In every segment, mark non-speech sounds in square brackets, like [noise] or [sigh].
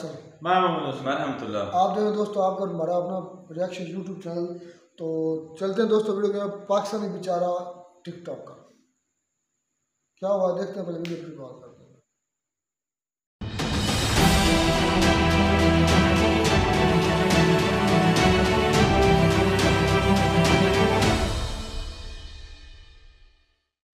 Sir आप देखें दोस्तों आपको हमारा अपना रिएक्शन यूट्यूब चैनल तो चलते हैं दोस्तों वीडियो के पाकिस्तानी बेचारा टिकटॉक का। क्या हुआ? देखते हैं पहले वीडियो फिर बात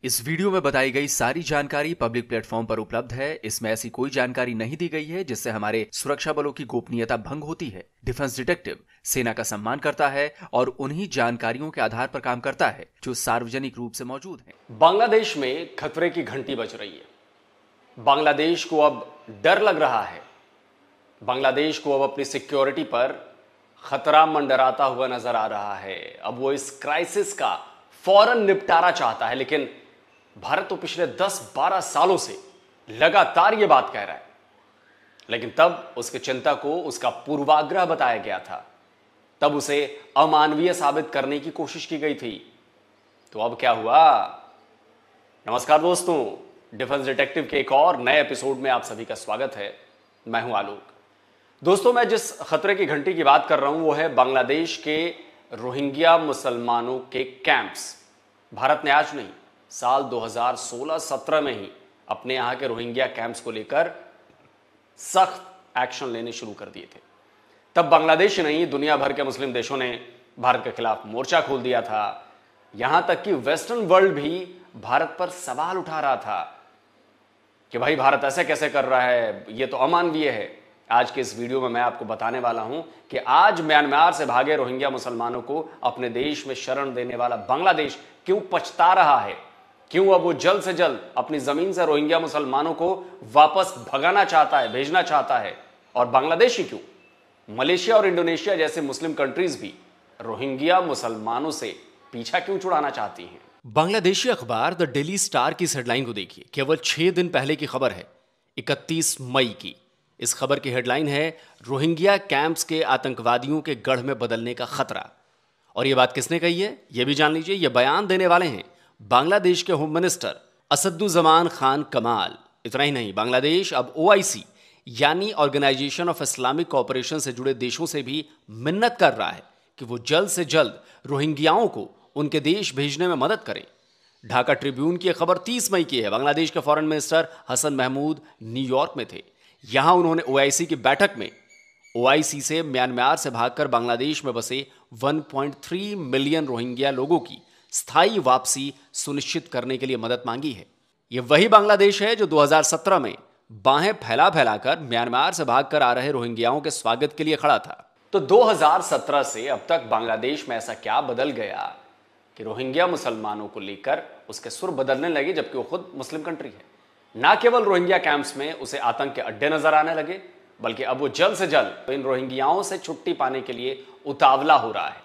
इस वीडियो में बताई गई सारी जानकारी पब्लिक प्लेटफॉर्म पर उपलब्ध है। इसमें ऐसी कोई जानकारी नहीं दी गई है, जिससे हमारे सुरक्षा बलों की गोपनीयता भंग होती है। डिफेंस डिटेक्टिव सेना का सम्मान करता है और उन्हीं जानकारियों के आधार पर काम करता है, जो सार्वजनिक रूप से मौजूद है। बांग्लादेश में खतरे की घंटी बज रही है। बांग्लादेश को अब डर लग रहा है। बांग्लादेश को अब अपनी सिक्योरिटी पर खतरा मंडराता हुआ नज़र आ रहा है। अब वो इस क्राइसिस का फ़ौरन निपटारा चाहता है, लेकिन भारत तो पिछले 10-12 सालों से लगातार यह बात कह रहा है। लेकिन तब उसकी चिंता को उसका पूर्वाग्रह बताया गया था। तब उसे अमानवीय साबित करने की कोशिश की गई थी। तो अब क्या हुआ? नमस्कार दोस्तों, डिफेंस डिटेक्टिव के एक और नए एपिसोड में आप सभी का स्वागत है। मैं हूँ आलोक। दोस्तों, मैं जिस खतरे की घंटी की बात कर रहा हूँ, वो है बांग्लादेश के रोहिंग्या मुसलमानों के कैंप्स भारत ने आज नहीं साल 2016-17 में ही अपने यहाँ के रोहिंग्या कैंप्स को लेकर सख्त एक्शन लेने शुरू कर दिए थे। तब बांग्लादेश नहीं, दुनिया भर के मुस्लिम देशों ने भारत के खिलाफ मोर्चा खोल दिया था। यहाँ तक कि वेस्टर्न वर्ल्ड भी भारत पर सवाल उठा रहा था कि भाई भारत ऐसे कैसे कर रहा है? यह तो अमानवीय है। आज के इस वीडियो में मैं आपको बताने वाला हूँ कि आज म्यांमार से भागे रोहिंग्या मुसलमानों को अपने देश में शरण देने वाला बांग्लादेश क्यों पछता रहा है। क्यों अब वो जल्द से जल्द अपनी ज़मीन से रोहिंग्या मुसलमानों को वापस भगाना चाहता है, भेजना चाहता है? और बांग्लादेश ही क्यों? मलेशिया और इंडोनेशिया जैसे मुस्लिम कंट्रीज़ भी रोहिंग्या मुसलमानों से पीछा क्यों छुड़ाना चाहती हैं? बांग्लादेशी अखबार द डेली स्टार की हेडलाइन को देखिए। केवल छह दिन पहले की खबर है 31 मई की। इस खबर की हेडलाइन है, रोहिंग्या कैंप्स के आतंकवादियों के गढ़ में बदलने का खतरा। और यह बात किसने कही है? यह भी जान लीजिए यह बयान देने वाले हैं। बांग्लादेश के होम मिनिस्टर असदुजमान खान कमाल। इतना ही नहीं, बांग्लादेश अब ओआईसी यानी ऑर्गेनाइजेशन ऑफ़ इस्लामिक कॉपरेशन से जुड़े देशों से भी मिन्नत कर रहा है कि वो जल्द से जल्द रोहिंग्याओं को उनके देश भेजने में मदद करें। ढाका ट्रिब्यून की खबर 30 मई की है। बांग्लादेश के foreign minister Hasan Mahmud New York में थे। यहाँ उन्होंने ओआईसी की बैठक में ओआईसी से म्यांमार से भागकर बांग्लादेश में बसे 1.3 मिलियन रोहिंग्या लोगों की स्थायी वापसी सुनिश्चित करने के लिए मदद मांगी है। यह वही बांग्लादेश है जो 2017 में बाहें फैला फैलाकर म्यांमार से भागकर आ रहे रोहिंग्याओं के स्वागत के लिए खड़ा था। तो 2017 से अब तक बांग्लादेश में ऐसा क्या बदल गया कि रोहिंग्या मुसलमानों को लेकर उसके सुर बदलने लगे, जबकि वो खुद मुस्लिम कंट्री है। ना केवल रोहिंग्या कैंप्स में उसे आतंक के अड्डे नज़र आने लगे, बल्कि अब वो जल्द से जल्द इन रोहिंग्याओं से छुट्टी पाने के लिए उतावला हो रहा है।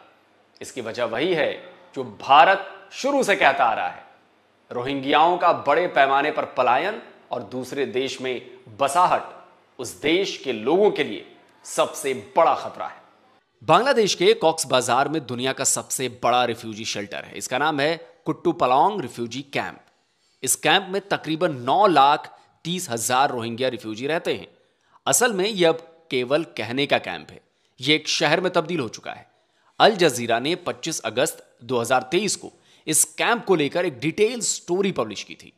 इसकी वजह वही है जो भारत शुरू से कहता आ रहा है। रोहिंग्याओं का बड़े पैमाने पर पलायन और दूसरे देश में बसाहट उस देश के लोगों के लिए सबसे बड़ा खतरा है। बांग्लादेश के कॉक्स बाज़ार में दुनिया का सबसे बड़ा रिफ्यूजी शेल्टर है। इसका नाम है कुट्टू पलोंग रिफ्यूजी कैंप। इस कैंप में तकरीबन 9 लाख तीस हज़ार रोहिंग्या रिफ्यूजी रहते हैं। असल में यह अब केवल कहने का कैंप है। यह एक शहर में तब्दील हो चुका है। अल जजीरा ने 25 अगस्त 2023 को इस कैंप को लेकर एक डिटेल स्टोरी पब्लिश की थी।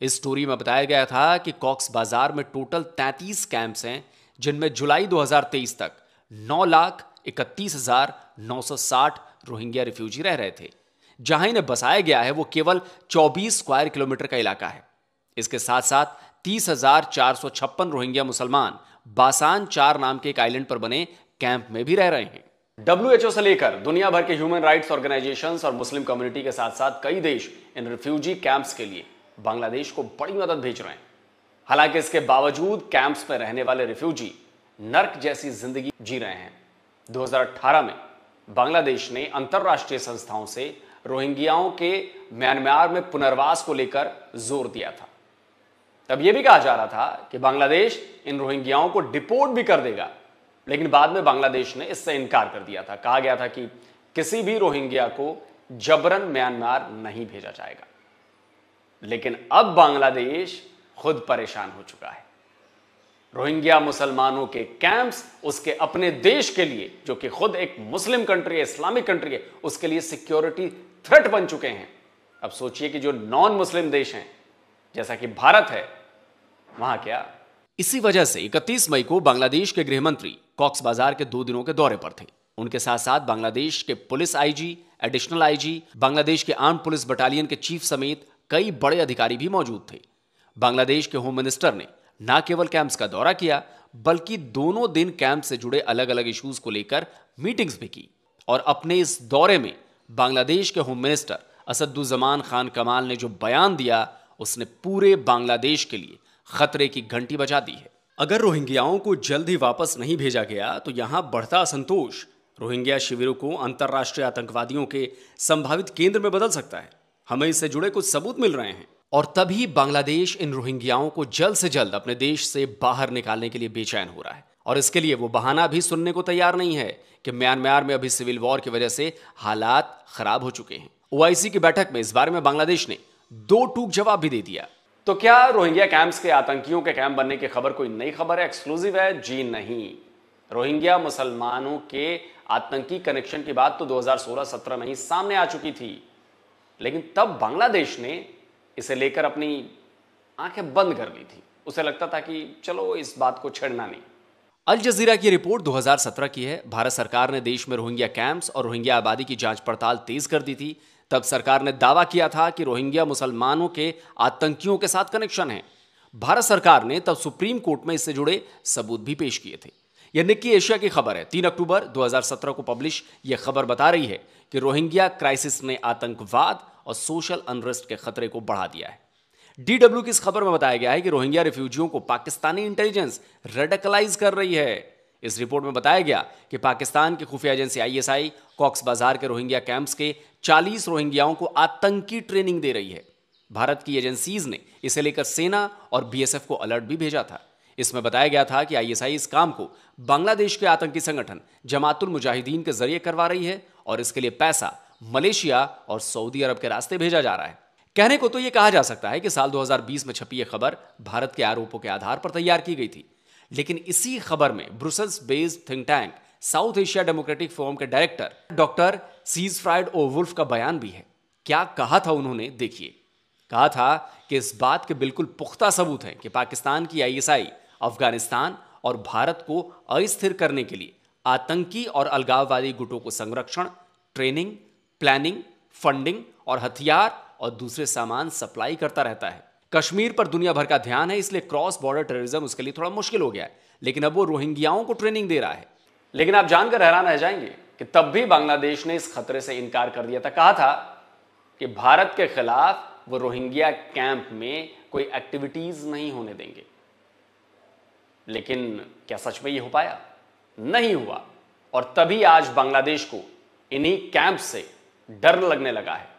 इस स्टोरी में बताया गया था कि कॉक्स बाज़ार में टोटल 33 कैंप्स हैं, जिनमें जुलाई 2023 तक नौ लाख इकतीस हज़ार नौ सौ साठ रोहिंग्या रिफ्यूजी रह रहे थे। जहाँ इन्हें बसाया गया है, वो केवल 24 स्क्वायर किलोमीटर का इलाका है। इसके साथ साथ तीस हज़ार चार सौ छप्पन रोहिंग्या मुसलमान बासान चार नाम के एक आइलैंड पर बने कैंप में भी रह रहे हैं। डब्ल्यूएचओ से लेकर दुनिया भर के ह्यूमन राइट्स ऑर्गेनाइजेशन और मुस्लिम कम्युनिटी के साथ साथ कई देश इन रिफ्यूजी कैंप्स के लिए बांग्लादेश को बड़ी मदद भेज रहे हैं। हालाँकि इसके बावजूद कैंप्स में रहने वाले रिफ्यूजी नर्क जैसी ज़िंदगी जी रहे हैं। 2018 में बांग्लादेश ने अंतर्राष्ट्रीय संस्थाओं से रोहिंग्याओं के म्यांमार में पुनर्वास को लेकर ज़ोर दिया था। तब यह भी कहा जा रहा था कि बांग्लादेश इन रोहिंग्याओं को डिपोर्ट भी कर देगा। लेकिन बाद में बांग्लादेश ने इससे इनकार कर दिया था। कहा गया था कि किसी भी रोहिंग्या को जबरन म्यांमार नहीं भेजा जाएगा। लेकिन अब बांग्लादेश खुद परेशान हो चुका है। रोहिंग्या मुसलमानों के कैंप्स, उसके अपने देश के लिए, जो कि खुद एक मुस्लिम कंट्री है, इस्लामिक कंट्री है, उसके लिए सिक्योरिटी थ्रेट बन चुके हैं। अब सोचिए कि जो नॉन मुस्लिम देश हैं, जैसा कि भारत है, वहाँ क्या? इसी वजह से 31 मई को बांग्लादेश के गृह मंत्री कॉक्स बाज़ार के दो दिनों के दौरे पर थे। उनके साथ साथ बांग्लादेश के police IG, additional IG, Bangladesh के आर्म पुलिस बटालियन के चीफ समेत कई बड़े अधिकारी भी मौजूद थे। बांग्लादेश के होम मिनिस्टर ने न केवल कैंप्स का दौरा किया, बल्कि दोनों दिन कैंप से जुड़े अलग अलग इश्यूज़ को लेकर मीटिंग्स भी की। और अपने इस दौरे में बांग्लादेश के होम मिनिस्टर असदुज्जमान खान कमाल ने जो बयान दिया, उसने पूरे बांग्लादेश के लिए खतरे की घंटी बजा दी है। अगर रोहिंग्याओं को जल्द ही वापस नहीं भेजा गया तो यहाँ बढ़ता असंतोष। रोहिंग्या शिविरों को अंतर्राष्ट्रीय आतंकवादियों के संभावित केंद्र में बदल सकता है। हमें इससे जुड़े कुछ सबूत मिल रहे हैं। और तभी बांग्लादेश इन रोहिंग्याओं को जल्द से जल्द अपने देश से बाहर निकालने के लिए बेचैन हो रहा है। और इसके लिए वो बहाना भी सुनने को तैयार नहीं है कि म्यांमार में अभी सिविल वॉर की वजह से हालात खराब हो चुके हैं। ओआईसी की बैठक में इस बारे में बांग्लादेश ने दो टूक जवाब भी दे दिया। तो क्या रोहिंग्या कैंप्स के आतंकियों के कैंप बनने की खबर कोई नई खबर है? एक्सक्लूसिव है? जी नहीं। रोहिंग्या मुसलमानों के आतंकी कनेक्शन की बात तो 2016-17 में ही सामने आ चुकी थी। लेकिन तब बांग्लादेश ने इसे लेकर अपनी आँखें बंद कर ली थी। उसे लगता था कि चलो, इस बात को छेड़ना नहीं। अल जजीरा की रिपोर्ट 2017 की है। भारत सरकार ने देश में रोहिंग्या कैंप्स और रोहिंग्या आबादी की जाँच पड़ताल तेज कर दी थी। तब सरकार ने दावा किया था कि रोहिंग्या मुसलमानों के आतंकियों के साथ कनेक्शन है। भारत सरकार ने तब सुप्रीम कोर्ट में इससे जुड़े सबूत भी पेश किए थे। यह निक्की एशिया की खबर है। तीन अक्टूबर 2017 को पब्लिश यह खबर बता रही है कि रोहिंग्या क्राइसिस ने आतंकवाद और सोशल अनरेस्ट के खतरे को बढ़ा दिया है। डीडब्ल्यू की इस खबर में बताया गया है कि रोहिंग्या रिफ्यूजियों को पाकिस्तानी इंटेलिजेंस रेडिकलाइज कर रही है। इस रिपोर्ट में बताया गया कि पाकिस्तान की खुफिया एजेंसी आईएसआई, कॉक्स बाज़ार के रोहिंग्या कैंप्स के 40 रोहिंग्याओं को आतंकी ट्रेनिंग दे रही है। भारत की एजेंसीज ने इसे लेकर सेना और बीएसएफ को अलर्ट भी भेजा था। इसमें बताया गया था कि आईएसआई इस काम को बांग्लादेश के आतंकी संगठन जमातुल मुजाहिदीन के ज़रिए करवा रही है और इसके लिए पैसा मलेशिया और सऊदी अरब के रास्ते भेजा जा रहा है। कहने को तो यह कहा जा सकता है कि साल 2020 में छपी यह खबर भारत के आरोपों के आधार पर तैयार की गई थी। लेकिन इसी खबर में Brussels based think tank, South Asia Democratic Forum के director, doctor Siegfried O Wolf का बयान भी है। क्या कहा था उन्होंने? देखिए। कहा था कि इस बात के बिल्कुल पुख्ता सबूत हैं कि पाकिस्तान की आईएसआई अफ़गानिस्तान और भारत को अस्थिर करने के लिए आतंकी और अलगाववादी गुटों को संरक्षण, ट्रेनिंग, प्लानिंग, फंडिंग और हथियार और दूसरे सामान सप्लाई करता रहता है। कश्मीर पर दुनिया भर का ध्यान है, इसलिए क्रॉस बॉर्डर टेररिज्म उसके लिए थोड़ा मुश्किल हो गया है। लेकिन अब वो रोहिंग्याओं को ट्रेनिंग दे रहा है। लेकिन आप जानकर हैरान रह जाएँगे कि तब भी बांग्लादेश ने इस खतरे से इनकार कर दिया था। कहा था कि भारत के खिलाफ वो रोहिंग्या कैंप में कोई एक्टिविटीज़ नहीं होने देंगे। लेकिन क्या सच में ये हो पाया? नहीं हुआ। और तभी आज बांग्लादेश को इन्हीं कैंप से डर लगने लगा है।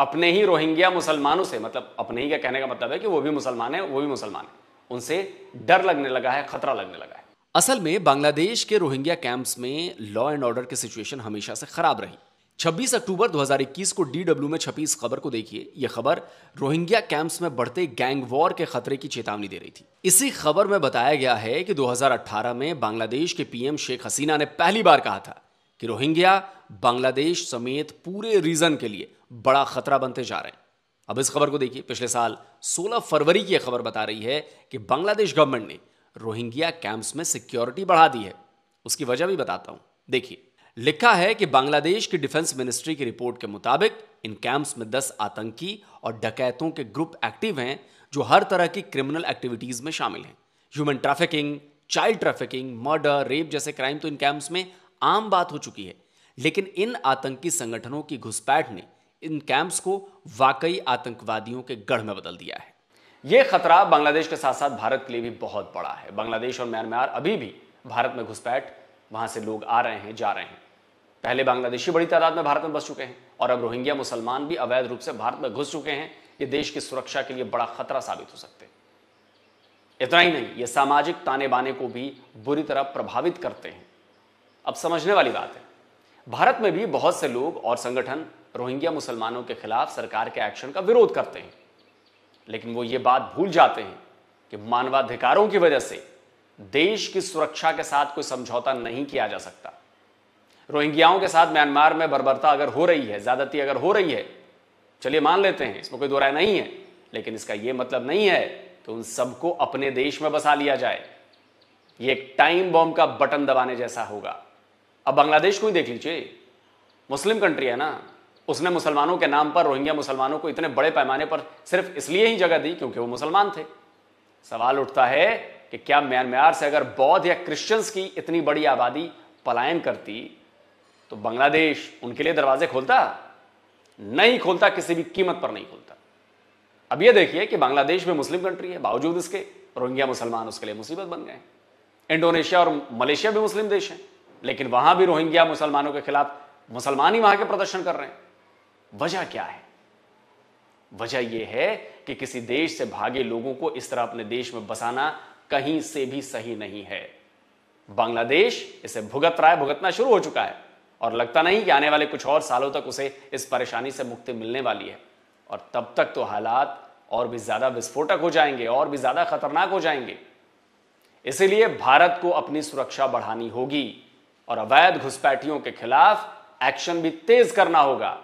अपने ही रोहिंग्या मुसलमानों से मतलब अपने ही का कहने का मतलब है कि वो भी मुसलमान है, वो भी मुसलमान है। उनसे डर लगने लगा है, खतरा लगने लगा है। असल में बांग्लादेश के रोहिंग्या कैंप्स में लॉ एंड ऑर्डर की सिचुएशन हमेशा से खराब रही। 26 अक्टूबर 2021 को डीडब्ल्यू में छपी इस खबर को देखिए यह खबर रोहिंग्या कैंप्स में बढ़ते गैंग वॉर के खतरे की चेतावनी दे रही थी। इसी खबर में बताया गया है कि 2018 में बांग्लादेश के पीएम शेख हसीना ने पहली बार कहा था कि रोहिंग्या बांग्लादेश समेत पूरे रीजन के लिए बड़ा खतरा बनते जा रहे हैं। अब इस खबर को देखिए, पिछले साल 16 फरवरी की खबर बता रही है कि बांग्लादेश गवर्नमेंट ने रोहिंग्या कैंप्स में सिक्योरिटी बढ़ा दी है। उसकी वजह भी बताता हूँ। देखिए, लिखा है कि बांग्लादेश की डिफेंस मिनिस्ट्री की रिपोर्ट के मुताबिक इन कैंप्स में 10 आतंकी और डकैतों के ग्रुप एक्टिव हैं, जो हर तरह की क्रिमिनल एक्टिविटीज़ में शामिल हैं। Human trafficking, child trafficking, murder, rape जैसे क्राइम तो इन कैंप्स में आम बात हो चुकी है। लेकिन इन आतंकी संगठनों की घुसपैठ ने इन कैंप्स को वाकई आतंकवादियों के गढ़ में बदल दिया है। यह खतरा बांग्लादेश के साथ साथ भारत के लिए भी बहुत बड़ा है। बांग्लादेश और म्यांमार अभी भी भारत में घुसपैठ, वहाँ से लोग आ रहे हैं, जा रहे हैं। पहले बांग्लादेशी बड़ी तादाद में भारत में बस चुके हैं और अब रोहिंग्या मुसलमान भी अवैध रूप से भारत में घुस चुके हैं। ये देश की सुरक्षा के लिए बड़ा खतरा साबित हो सकते हैं। इतना ही नहीं, ये सामाजिक ताने बाने को भी बुरी तरह प्रभावित करते हैं। अब समझने वाली बात है, भारत में भी बहुत से लोग और संगठन रोहिंग्या मुसलमानों के खिलाफ सरकार के एक्शन का विरोध करते हैं। लेकिन वो ये बात भूल जाते हैं कि मानवाधिकारों की वजह से देश की सुरक्षा के साथ कोई समझौता नहीं किया जा सकता। रोहिंग्याओं के साथ म्यांमार में बर्बरता अगर हो रही है, ज्यादती अगर हो रही है, चलिए मान लेते हैं, इसमें कोई दो राय नहीं है। लेकिन इसका यह मतलब नहीं है कि उन सबको अपने देश में बसा लिया जाए। ये एक टाइम बॉम्ब का बटन दबाने जैसा होगा। अब बांग्लादेश को ही देख लीजिए। मुस्लिम कंट्री है ना उसने मुसलमानों के नाम पर, रोहिंग्या मुसलमानों को इतने बड़े पैमाने पर सिर्फ़ इसलिए ही जगह दी क्योंकि वो मुसलमान थे। सवाल उठता है कि क्या म्यांमार से अगर बौद्ध या क्रिश्चियंस की इतनी बड़ी आबादी पलायन करती तो बांग्लादेश उनके लिए दरवाजे खोलता? नहीं खोलता, किसी भी कीमत पर नहीं खोलता। अब यह देखिए कि बांग्लादेश में मुस्लिम कंट्री है, बावजूद इसके, रोहिंग्या मुसलमान उसके लिए मुसीबत बन गए इंडोनेशिया और मलेशिया भी मुस्लिम देश हैं, लेकिन वहाँ भी रोहिंग्या मुसलमानों के खिलाफ मुसलमान ही वहाँ के प्रदर्शन कर रहे हैं। वजह क्या है? वजह यह है कि किसी देश से भागे लोगों को इस तरह अपने देश में बसाना कहीं से भी सही नहीं है। बांग्लादेश इसे भुगत रहा है, भुगतना शुरू हो चुका है और लगता नहीं कि आने वाले कुछ और सालों तक उसे इस परेशानी से मुक्ति मिलने वाली है। और तब तक तो हालात और भी ज़्यादा विस्फोटक हो जाएँगे, और भी ज़्यादा खतरनाक हो जाएँगे। इसीलिए भारत को अपनी सुरक्षा बढ़ानी होगी और अवैध घुसपैठियों के खिलाफ एक्शन भी तेज करना होगा।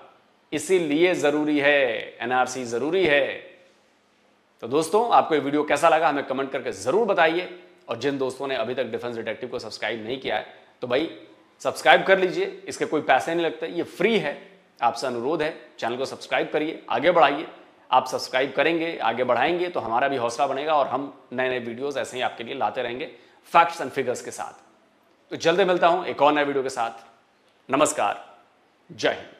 इसीलिए ज़रूरी है एनआरसी ज़रूरी है। तो दोस्तों, आपको ये वीडियो कैसा लगा हमें कमेंट करके ज़रूर बताइए। और जिन दोस्तों ने अभी तक डिफेंस डिटेक्टिव को सब्सक्राइब नहीं किया है तो भाई, सब्सक्राइब कर लीजिए। इसके कोई पैसे नहीं लगते, ये फ्री है। आपसे अनुरोध है, चैनल को सब्सक्राइब करिए, आगे बढ़ाइए। आप सब्सक्राइब करेंगे, आगे बढ़ाएँगे तो हमारा भी हौसला बनेगा और हम नए नए वीडियोस ऐसे ही आपके लिए लाते रहेंगे फैक्ट्स एंड फिगर्स के साथ। तो जल्दी मिलता हूँ एक और नए वीडियो के साथ। नमस्कार, जय हिंद।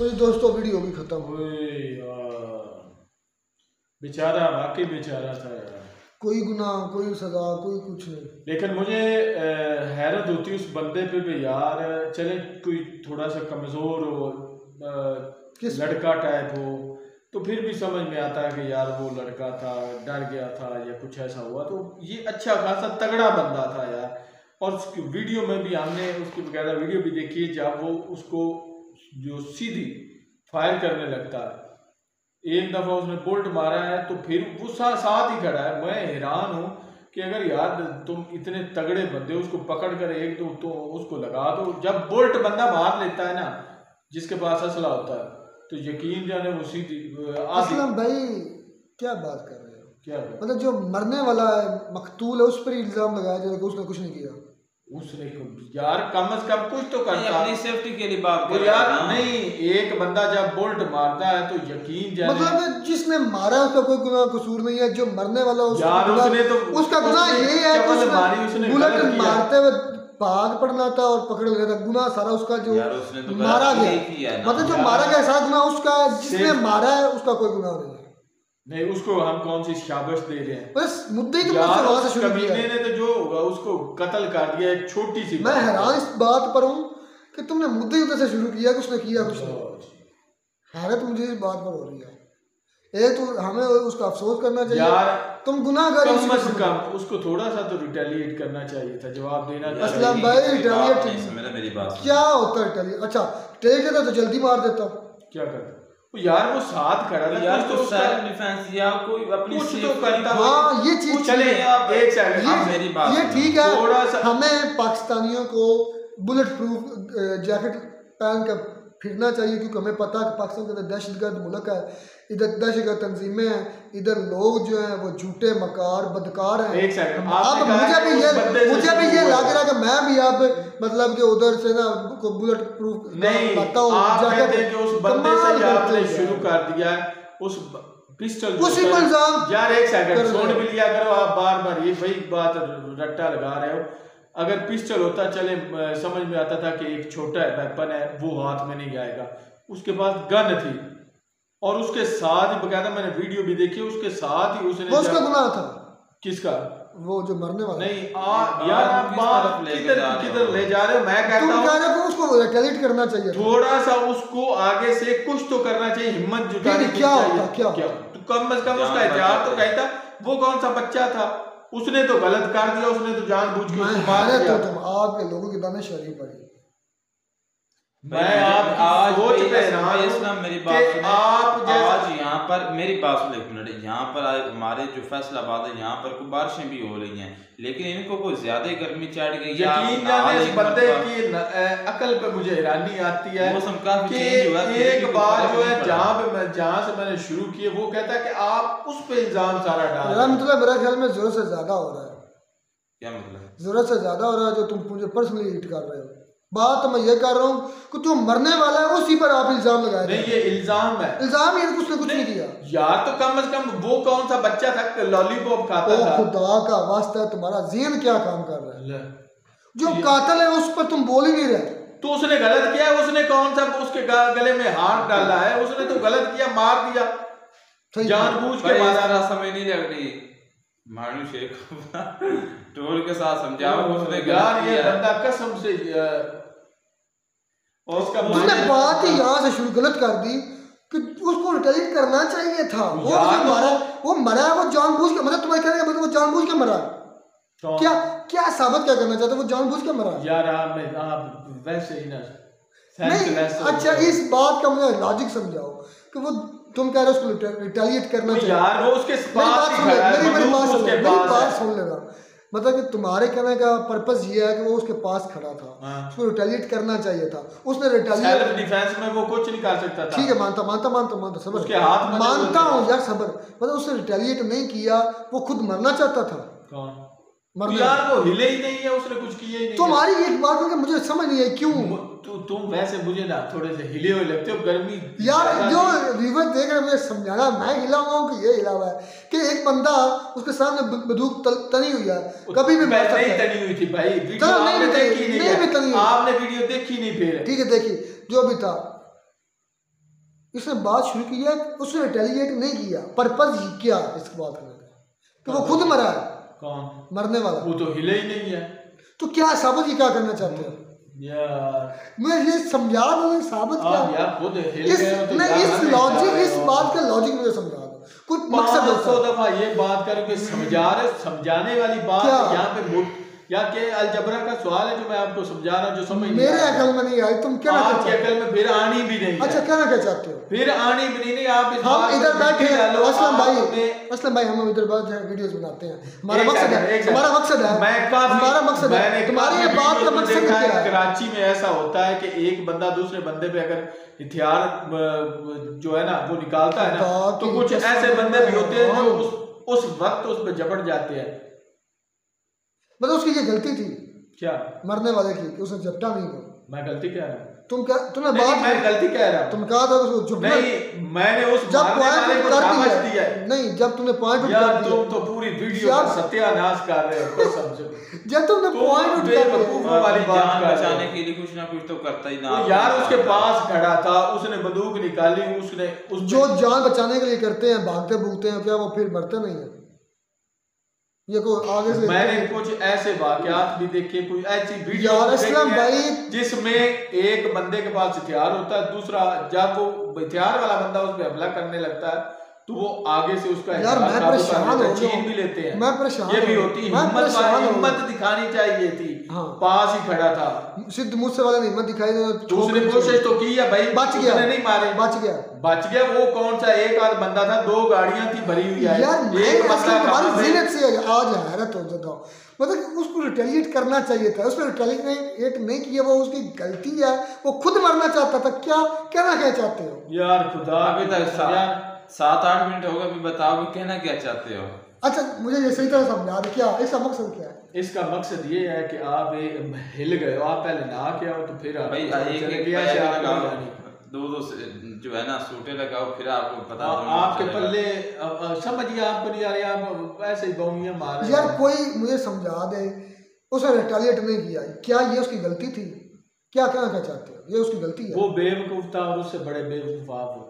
तो ये दोस्तों वीडियो भी खत्म हो बेचारा वाकई बेचारा था यार। कोई गुनाह कोई सजा कोई कुछ नहीं। लेकिन मुझे हैरत होती उस बंदे पे भी यार। चले कोई थोड़ा सा कमज़ोर हो किस- लड़का टाइप हो तो फिर भी समझ में आता है कि यार वो लड़का था डर गया था या कुछ ऐसा हुआ। तो ये अच्छा खासा तगड़ा बंदा था यार। और उसकी वीडियो में भी हमने उसकी बकायदा वीडियो भी देखी जब वो उसको जो सीधी फायर करने लगता है। एक दफ़ा उसने बोल्ट मारा है तो फिर वो सा, साथ ही खड़ा है। मैं हैरान हूँ कि अगर यार तुम इतने तगड़े बंदे उसको पकड़ कर एक दो तो उसको लगा दो। जब बोल्ट बंदा मार लेता है ना जिसके पास असला होता है तो यकीन जाने वो सीधी असलम भाई क्या बात कर रहे हो? क्या मतलब जो मरने वाला है मकतूल है उस पर इल्ज़ाम लगाया जाए उसने कुछ नहीं किया। उसने यार कम अज कम कुछ तो करता। अपनी सेफ्टी के लिए बात कर यार नहीं एक बंदा जब बोल्ट मारता है तो यकीन जाने मतलब जिसने मारा उसका कोई गुनाह कसूर नहीं है जो मरने वाला है, उसका यार, उसने तो- उसका गुनाह ये है कि उसने उसने बुलेट मारते हुए भाग पड़ना था और पकड़ लेना था। गुनाह सारा उसका जो तो मारा गया। मतलब जो मारा गया सारा गुनाह उसका जिसने मारा है उसका कोई गुनाह नहीं है। नहीं उसको हम कौन सी शाबाश दे रहे हैं? बस मुद्दे यार मुझसे वहाँ से शुरू किया। कमीने है ने तो जो होगा उसको कत्ल कर दिया एक छोटी सी मैं हैरान इस बात पर हूँ कि तुमने मुद्दे ही उधर से शुरू किया कि उसने किया कुछ नहीं। हैरत मुझे इस बात पर हो रही है। एक तो हमें उसका अफसोस करना चाहिए। यार तुम गुनाहगार कम अज कम उसको थोड़ा सा तो रिटेलिएट करना चाहिए था जवाब देना चाहिए। असलम भाई, मेरी नहीं। समझा मेरी बात क्या होता है टेली अच्छा टेली देता तो जल्दी मार देता क्या करता यार वो साथ खड़ा था यार तो सेल्फ डिफेंस या कोई अपनी कुछ तो करता हाँ ये चीज़ चले आप- एक सेकंड आप मेरी बात ये ठीक है थोड़ा सा- हमें पाकिस्तानियों को बुलेट प्रूफ जैकेट पहन कर फिरना चाहिए क्योंकि हमें पता है कि पाकिस्तान के अंदर दहशतगर्द मुल्क है इधर दहशतगर्द तंजीमें हैं इधर लोग जो हैं वो झूठे मकार बदकार हैं। अब मुझे भी ये मुझे भी ये लग रहा है कि मैं भी अब मतलब कि उधर से ना को बुलेट प्रूफ नहीं लाता आप जैकेट। कहते हैं कि उस बंदे से आपने शुरू कर दिया है उस पिस्टल उसी को इल्ज़ाम यार एक सेकंड सुन भी लिया करो आप बार बार ये वही बात रट्टा लगा रहे हो। अगर पिस्टल होता चले समझ में आता था कि एक छोटा वेपन है वो हाथ में नहीं जाएगा उसके पास गन थी। और उसके साथ ही बकायदा मैंने वीडियो भी देखी उसके साथ ही उसने उसका गुनाह था। किसका? वो जो मरने वाला नहीं आ, यार आप बात किधर किधर ले जा रहे हो? मैं कहता तुम हूँ कह रहे हो उसको रिटेलिएट करना चाहिए थोड़ा सा उसको आगे से कुछ तो करना चाहिए हिम्मत जुटानी की क्या होता, क्या? तो कम से कम उसका इजहार तो कहता वो कौन सा बच्चा था? उसने तो गलत कर दिया उसने तो जानबूझ के मारा तो मार दिया। तुम आपके लोगों की दानिश शरीफ पड़ी। मैं आपकी आज सोच पे रहा इस्लाम मेरी बात सुने आप आज यहाँ पर मेरी बात सुन एक मिनट यहाँ पर हमारे जो फैसलाबाद है यहाँ पर कुछ बारिशें भी हो रही हैं लेकिन इनको कोई ज़्यादा गर्मी चढ़ गई यकीन जाने इस बंदे की अकल पे मुझे हैरानी आती है मौसम काफ़ी चेंज हुआ है, एक बार जो है जहाँ पे मैं जहाँ से मैंने शुरू किए वो कहता है कि आप उस पे इल्ज़ाम सारा डाल रहे हैं। रहमतुल्लाह मेरा ख्याल में ज़रूरत से ज़्यादा हो रहा है। क्या मतलब ज़रूरत से ज़्यादा हो रहा है जो तुम मुझे पर्सनली हिट कर रहे हो। बात मैं ये कर रहा हूँ कि जो मरने वाला है उसी पर आप इल्ज़ाम नहीं रहे ये इल्ज़ाम है। इल्ज़ाम ये कुछ ने कुछ नहीं किया यार तो कम से कम वो कौन सा बच्चा था लॉलीपॉप खाता ओ था? खुदा का वास्ता है तुम्हारा जेन क्या काम कर रहा है? जो कातिल है उस पर तुम बोल ही नहीं रहे। तो उसने गलत किया है, उसने कौन सा उसके गले में हाथ डाला है उसने तो गलत किया मार दिया। जानबूझ के मारा। समझ नहीं लग रही मानू शेख टोल [laughs] के साथ समझाओ उसने यार गलत ये किया। बंदा कसम से और उसका तुमने बात ही यहाँ से शुरू गलत कर दी कि उसको रिटेलिएट करना चाहिए था। वो मरा वो मरा वो जानबूझ के मतलब तुम्हारे कहने का मतलब वो जानबूझ के मरा क्या क्या साबित क्या करना चाहते हो? वो जानबूझ के मरा यार आप में आप वैसे ही ना नहीं अच्छा इस बात का मुझे लॉजिक समझाओ कि वो तुम कह रहे हो उसको रिटेलिएट करना चाहिए। यार वो उसके पास मेरी बात। सुन लेना। मतलब कि तुम्हारे कहने का पर्पस ये है कि वो उसके पास खड़ा था। हाँ। उसको रिटेलिएट करना चाहिए था। उसने सेल्फ रिटेलिएट डिफेंस में वो कुछ नहीं कर सकता था। ठीक है मानता मानता मानता मानता समझ उसके हाथ मानता हूँ यार सबर मतलब उसने रिटेलिएट नहीं किया वो खुद मरना चाहता था। कौन? मरना यार वो हिले ही नहीं है उसने कुछ किया ही नहीं तुम्हारी एक बात है मुझे समझ नहीं आई क्यों? है। तू तुम वैसे मुझे ना थोड़े से हिले हुए लगते हो गर्मी यार जो। व्यूवर देख रहे मुझे समझाना मैं हिला हुआ हूँ कि ये हिला हुआ है कि एक बंदा उसके सामने बंदूक तनी हुई है। कभी भी मैं नहीं तनी हुई थी भाई वीडियो आपने देखी नहीं, नहीं भी तनी आपने वीडियो देखी नहीं फिर। ठीक है देखिए जो भी था। इसने बात शुरू की है उसने रिटेलिएट नहीं किया पर्पज क्या इस बात करने का? कि वो खुद मरा है। कौन? मरने वाला। वो तो हिले ही नहीं है। तो क्या साबित ये क्या करना चाहते हो? मैं ये समझा दू साबित कर इस तो यार इस लॉजिक इस बात का लॉजिक मुझे समझा दो कुछ मकसद दफ़ा ये बात करो कि समझा रहे समझाने वाली बात यहाँ पे या के अलजबरा का सवाल है जो मैं आपको समझा रहा हूँ जो समझ मेरे अकल में नहीं आई तुम क्या आपकी अकल में फिर आनी भी नहीं अच्छा क्या क्या चाहते हो? फिर आनी भी नहीं, नहीं आप हम इधर बैठे हैं। असलम भाई असलम भाई हम इधर बैठे वीडियोस बनाते हैं। हमारा मकसद है हमारा मकसद है मैं काफ़ी हमारा मकसद है तुम्हारी ये बात का मकसद क्या है, कराची में ऐसा होता है कि एक बंदा दूसरे बंदे पे अगर हथियार जो है ना वो निकालता है ना तो कुछ ऐसे बंदे भी होते हैं जो उस उस वक्त उस पर जबड़ जाते हैं। मतलब उसकी ये गलती थी। क्या? मरने वाले की कि उसने झपटा नहीं को मैं गलती कह रहा हूँ। तुम क्या तुमने बात मैं गलती कह रहा तुम कहा था उसको झुकना नहीं मैंने उस जब पॉइंट को कर दिया दिया नहीं जब तुमने पॉइंट उठ यार कर तुम तो पूरी वीडियो का सत्यानाश कर रहे हो कसम से जब तुमने तुम पॉइंट उठ कर बेवकूफ़ दिया हो। वाली बात जान बचाने के। लिए कुछ ना कुछ तो करता ही ना यार उसके पास खड़ा था उसने बंदूक निकाली उसने जो जान बचाने के लिए करते हैं भागते भूगते हैं क्या वो फिर मरते नहीं है? ये को आगे से मैंने कुछ ऐसे वाकयात भी देखे कुछ ऐसी वीडियो भाई- जिसमें एक बंदे के पास हथियार होता है दूसरा जब वो हथियार वाला बंदा उस पर हमला करने लगता है। तो वो आगे से उसका यार, मैं परेशान हो गया छीन भी लेते हैं। मैं परेशान ये भी होती है। हिम्मत हिम्मत दिखानी चाहिए थी। हाँ। पास ही खड़ा था। सिद्ध मूसे वाले ने हिम्मत दिखाई दे तो उसने कोशिश तो की है भाई बच गया। उसने नहीं मारे। बच गया। बच गया वो कौन सा एक आध बंदा था दो गाड़ियाँ थी भरी हुई है यार एक बंदा तुम्हारी पे- से आज हैरत हो जाता हूँ। मतलब उसको रिटेलिएट करना चाहिए था। उसने रिटेलिएट नहीं किया वो उसकी गलती है। वो खुद मरना चाहता था। क्या कहना क्या चाहते हो? यार खुदा तक यार सात आठ मिनट हो गए अभी बताओ भी कहना क्या चाहते हो? अच्छा मुझे ये सही तरह समझा दे क्या इसका मकसद क्या है? इसका मकसद ये है कि आप हिल गए हो आप पहले नहा के आओ तो फिर आप भाई एक एक पैर आपको लगाओ दो दो से जो है ना सूटे लगाओ फिर आपको पता आ- आपके पल्ले अ, समझिए आपको नहीं आ रही आप ऐसे ही बौनियाँ मार रहे यार कोई मुझे समझा दे उसने रिटेलिएट नहीं किया क्या ये उसकी गलती थी? क्या कहना क्या चाहते हो? ये उसकी गलती है? वो बेवकूफ़ था और उससे बड़े बेवकूफ़ आप हो।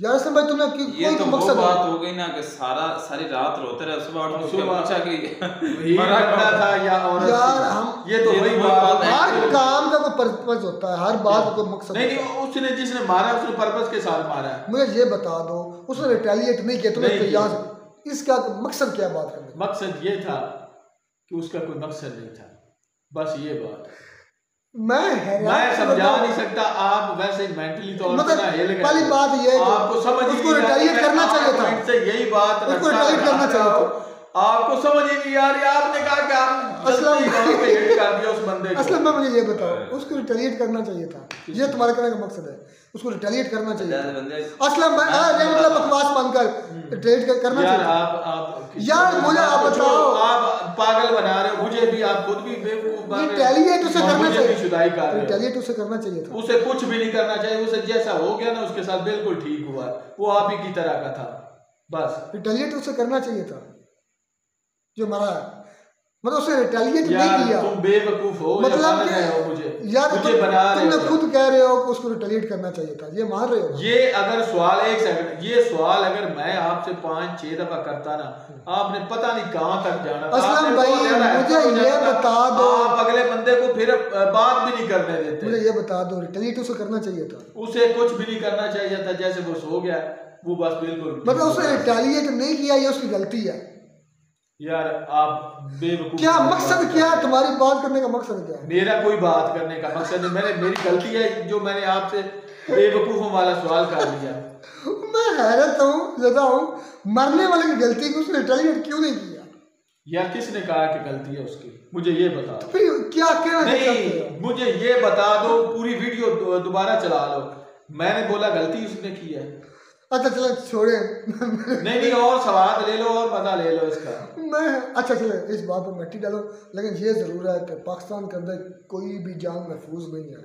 यार इसमें भाई तुमने कि- ये कोई तो तो मकसद बात हो गई ना कि सारा सारी रात रोते रहे सुबह उठ के पूछा कि [laughs] मरा था या औरत यार हम- ये तो वही तो बात बात है। हर काम का कोई पर्पज होता है हर बात का कोई मकसद नहीं नहीं उसने जिसने मारा उसने पर्पस के साथ मारा है। मुझे ये बता दो उसने रिटेलिएट नहीं किया तो यहाँ इसका मकसद क्या बात करने का? मकसद ये था कि उसका कोई मकसद नहीं था। बस ये बात है। मैं मैं समझा नहीं सकता आप वैसे मेंटली तो मतलब पहली बात ये आपको समझ उसको करना चाहिए था। यही बात उसको करना चाहिए। आपको समझ ही नहीं आ रही आपने कहा कि आप असलम- पे हिट कर दिया उस बंदे को। असल में मुझे ये बताओ उसको रिटेलिएट करना चाहिए था। ये तुम्हारे कहने का मकसद है। उसको रिटेलिएट करना चाहिए असलम भाई हाँ, ये मतलब बकवास मानकर रिटेलिएट कर, करना चाहिए आप आप यार, मुझे आप बताओ। आप पागल बना रहे हो मुझे भी आप खुद भी बेवकूफ़ बन रहे हो। रिटेलिएट उसे करना चाहिए। शुदाई कर रहे हो। रिटेलिएट उसे करना चाहिए था। उसे कुछ भी नहीं करना चाहिए उसे जैसा हो गया ना उसके साथ बिल्कुल ठीक हुआ। वो आप ही की तरह का था। बस। रिटेलिएट उसे करना चाहिए था। जो मरा मतलब उसे रिटेलिएट नहीं किया। तुम बेवकूफ़ हो मतलब रहे हो मुझे। यार मुझे बना रहे तुमने खुद कह रहे हो कि उसको रिटेलिएट करना चाहिए था। ये मान रहे हो? ये अगर सवाल एक सेकंड ये सवाल अगर मैं आपसे पाँच छह दफ़ा करता ना आपने पता नहीं कहाँ तक जाना। असलम भाई, मुझे ये बता दो। आप अगले बंदे को फिर बात भी नहीं करने देते। मुझे ये बता दो रिटेलिएट उसे करना चाहिए था। उसे कुछ भी नहीं करना चाहिए था जैसे वो सो गया वो बस बिल्कुल मतलब उसे रिटेलिएट नहीं किया ये उसकी गलती है। यार आप बेवकूफ़ क्या मकसद क्या है? तुम्हारी बात करने का मकसद क्या है? मेरा कोई बात करने का मकसद नहीं। मैंने मेरी गलती है जो मैंने आपसे बेवकूफों वाला सवाल कर लिया मैं हैरत हूँ जदा हूँ। मरने वाले की गलती को उसने रिटेलिएट क्यों नहीं किया? या किसने कहा कि गलती है उसकी? मुझे ये बता दो। फिर क्या कहना नहीं मुझे ये बता दो। पूरी वीडियो दोबारा चला लो। मैंने बोला गलती उसने की है। अच्छा चलो छोड़े। नहीं नहीं और सवाल ले लो और मज़ा ले लो इसका। मैं अच्छा चले इस बात पर मिट्टी डालो लेकिन ये ज़रूर है कि पाकिस्तान के अंदर कोई भी जान महफूज नहीं है।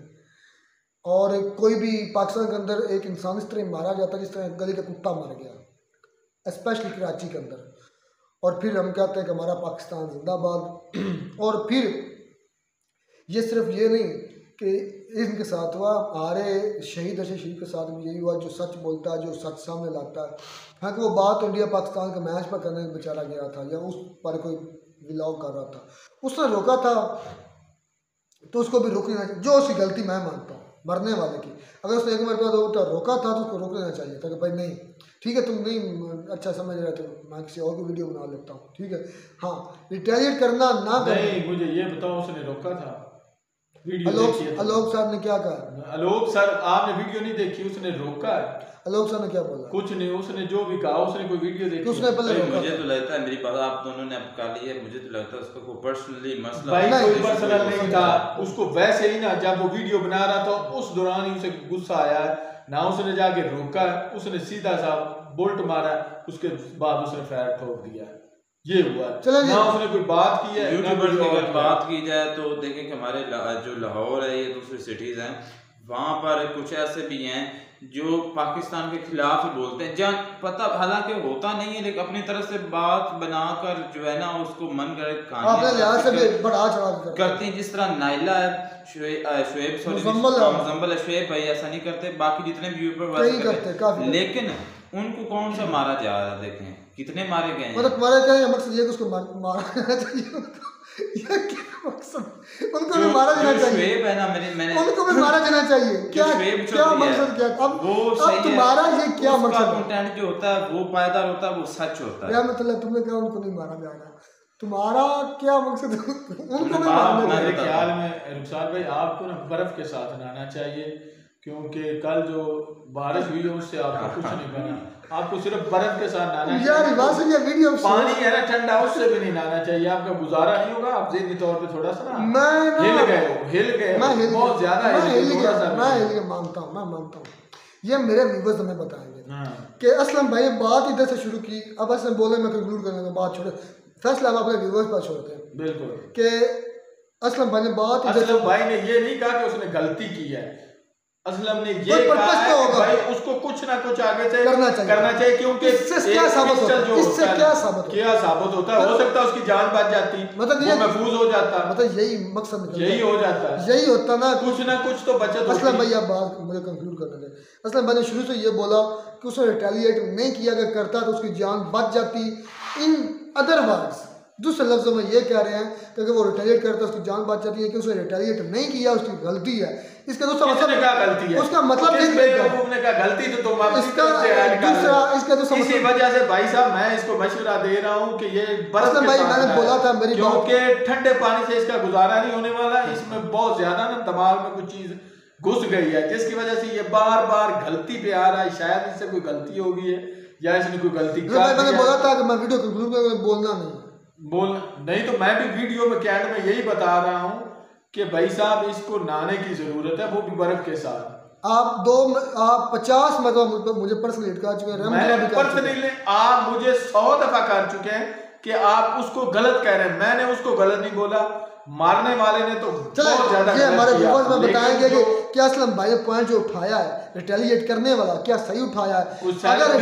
और कोई भी पाकिस्तान के अंदर एक इंसान इस तरह मारा जाता है जिस तरह गली का कुत्ता मर गया स्पेशली कराची के अंदर। और फिर हम कहते हैं कि हमारा पाकिस्तान जिंदाबाद। [clears throat] और फिर ये सिर्फ़ ये नहीं कि इनके साथ हुआ। हमारे शहीद अशर शरीफ के साथ भी यही हुआ जो सच बोलता है जो सच सामने लाता है। हाँ कि वो बात इंडिया पाकिस्तान के मैच पर करने बेचारा गया था या उस पर कोई व्लॉग कर रहा था। उसने रोका था तो उसको भी रोकना चाहिए। जो उसकी गलती मैं मानता हूँ मरने वाले की। अगर उसने एक मरतबा तो रोका था तो उसको रोक लेना चाहिए था कि भाई नहीं ठीक है तुम नहीं अच्छा समझ रहे तो मैं किसी और की वीडियो बना लेता हूँ ठीक है। हाँ रिटेलिएट करना ना नहीं मुझे ये बताओ उसने रोका था? वीडियो आलोक देखी है तो। आलोक साहब ने क्या कहा? आलोक सर आपने वीडियो नहीं देखी उसने रोका है। आलोक साहब ने क्या बोला? कुछ नहीं उसने जो भी कहा उसने कोई वीडियो देखी उसने पहले रोका। मुझे तो लगता है मेरी बात आप दोनों ने अब कर ली है मुझे तो लगता है उसका कोई पर्सनली मसला भाई कोई पर्सनल नहीं था। उसको वैसे ही ना जब वो वीडियो बना रहा था उस दौरान ही उसे गुस्सा आया है। ना उसने जाके रोका है उसने सीधा सा बोल्ट मारा उसके बाद उसने फायर ठोक दिया है। ये हुआ है। ना उसने कोई बात की है ना यूट्यूबर की अगर बात की जाए तो देखें कि हमारे जो लाहौर है ये दूसरी सिटीज़ हैं वहाँ पर कुछ ऐसे भी हैं जो पाकिस्तान के खिलाफ ही बोलते हैं जहाँ पता हालाँकि होता नहीं है लेकिन अपनी तरफ़ से बात बनाकर जो है ना उसको मन करे के करते हैं जिस तरह नाइला है शुए- शुएब सॉरी मुजम्मल है। शुएब भाई ऐसा नहीं करते बाकी जितने भी यूट्यूबर। लेकिन उनको कौन सा मारा जा रहा है? देखें कितने मारे गए मतलब क्या है? मकसद ये उसको मार मारा चाहिए ये क्या मकसद? उनको भी मारा जाना चाहिए। है ना मैंने मैंने उनको भी मारा जाना चाहिए। क्या क्या मकसद क्या अब वो अब तुम्हारा ये क्या मकसद कंटेंट जो होता है वो पायदार होता है वो सच होता है। क्या मतलब तुमने कहा उनको नहीं मारा जाना। तुम्हारा क्या मकसद उनको भी मारना चाहिए। ख्याल में रुखसार भाई आपको ना बर्फ़ के साथ नहाना चाहिए। क्योंकि कल जो बारिश हुई है उससे आपको कुछ नहीं बना आपको सिर्फ़ बर्फ़ के साथ नहाना यार चाहिए। वहाँ वीडियो पानी है ना ठंडा उससे भी नहीं नहाना चाहिए। आपका गुजारा नहीं होगा आप जहनी तौर पे थोड़ा सा ना मैं हिल गए हो हिल गए हो, बहुत ज़्यादा हिल गया। सा भी। मैं हिल गया मानता हूँ मैं मानता हूँ। ये मेरे व्यूवर्स हमें बताएँगे हाँ। कि असलम भाई ने बात इधर से शुरू की। अब असलम बोले मैं कंक्लूड करने के बाद छोड़े। फैसला हम अपने व्यूवर्स पर छोड़ते हैं। बिल्कुल। कि असलम भाई ने बात असलम भाई ने ये नहीं कहा कि उसने गलती की है। असलम ने ये कहा है तो कि भाई उसको कुछ ना कुछ आगे से करना चाहिए। करना चाहिए क्योंकि इससे क्या साबित होता है? इससे क्या साबित होता है? क्या साबित होता है? हो सकता है उसकी जान बच जाती मतलब ये- महफूज हो जाता। मतलब यही मकसद यही हो जाता है। यही होता ना कुछ ना कुछ तो बचत असलम भाई आप बात मुझे कंक्लूड करने दें। असलम भाई ने शुरू से ये बोला कि उसने रिटेलिएट नहीं किया अगर करता तो उसकी जान बच जाती। इन अदर वर्ड्स दूसरे लफ्ज़ों में ये कह रहे हैं कि अगर वो रिटेलिएट करता है उसकी जान बच जाती है कि उसने रिटेलिएट नहीं किया उसकी गलती है। इसका दूसरा मतलब कहा गलती है? उसका मतलब ने कहा गलती? तो तुम इसका दूसरा-। इसका दूसरा इसी मतलब- वजह से भाई साहब मैं इसको मशवरा दे रहा हूँ कि ये बर्फ़ के भाई, मैंने बोला था, मेरी बात- क्योंकि ठंडे पानी से इसका गुजारा नहीं होने वाला इसमें बहुत ज़्यादा ना दिमाग में कुछ चीज़ घुस गई है जिसकी वजह से ये बार बार गलती पे आ रहा है। शायद इससे कोई गलती होगी है या इसने कोई गलती मतलब मैंने बोला था कि मैं वीडियो बोलना नहीं। बोल नहीं तो मैं भी वीडियो में कैंड में यही बता रहा हूँ कि भाई साहब इसको नहाने की ज़रूरत है वो भी बर्फ़ के साथ। आप दो आप पचास मतलब मुझ मुझे पर्सनल कर चुके हैं मैंने पर्सनली आप मुझे सौ दफ़ा कर चुके हैं कि आप उसको गलत कह रहे हैं। मैंने उसको गलत नहीं बोला मारने वाले ने तो बहुत ज़्यादा हमारे बताएँगे कि क्या असलम भाई ने पॉइंट जो उठाया है रिटेलिएट करने वाला क्या सही उठाया है? अगर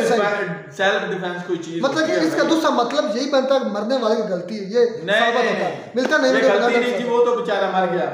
सेल्फ डिफेंस कोई चीज़ मतलब कि इसका दूसरा मतलब यही बनता है मरने वाले की गलती है ये नहीं साबित नहीं होता है। नहीं। मिलता नहीं वो तो बेचारा मर गया।